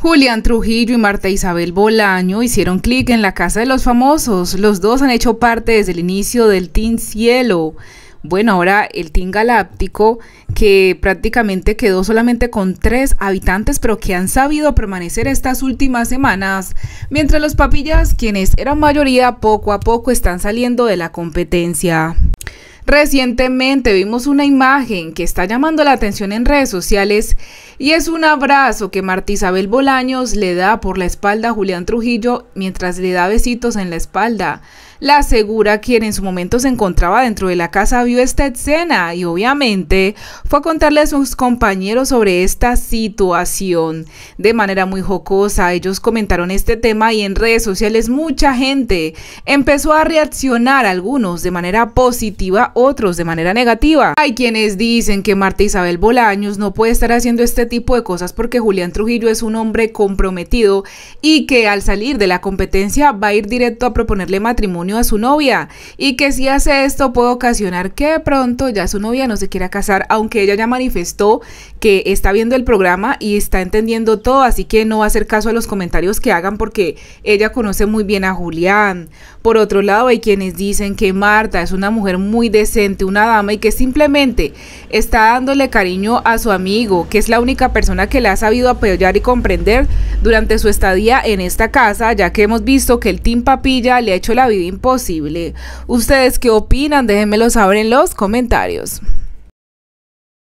Julián Trujillo y Marta Isabel Bolaño hicieron clic en la casa de los famosos. Los dos han hecho parte desde el inicio del Team Cielo. Bueno, ahora el Team Galáctico, que prácticamente quedó solamente con tres habitantes, pero que han sabido permanecer estas últimas semanas, mientras los papillas, quienes eran mayoría, poco a poco están saliendo de la competencia. Recientemente vimos una imagen que está llamando la atención en redes sociales y es un abrazo que Marta Isabel Bolaños le da por la espalda a Julián Trujillo mientras le da besitos en la espalda. La asegura quien en su momento se encontraba dentro de la casa vio esta escena y obviamente fue a contarle a sus compañeros sobre esta situación. De manera muy jocosa, ellos comentaron este tema y en redes sociales mucha gente empezó a reaccionar, algunos de manera positiva, otros de manera negativa. Hay quienes dicen que Marta Isabel Bolaños no puede estar haciendo este tipo de cosas porque Julián Trujillo es un hombre comprometido y que al salir de la competencia va a ir directo a proponerle matrimonio a su novia y que si hace esto puede ocasionar que de pronto ya su novia no se quiera casar, aunque ella ya manifestó que está viendo el programa y está entendiendo todo, así que no va a hacer caso a los comentarios que hagan porque ella conoce muy bien a Julián. Por otro lado, hay quienes dicen que Marta es una mujer muy decente, una dama y que simplemente está dándole cariño a su amigo, que es la única persona que le ha sabido apoyar y comprender durante su estadía en esta casa, ya que hemos visto que el Team Papilla le ha hecho la vida imposible. ¿Ustedes qué opinan? Déjenmelo saber en los comentarios.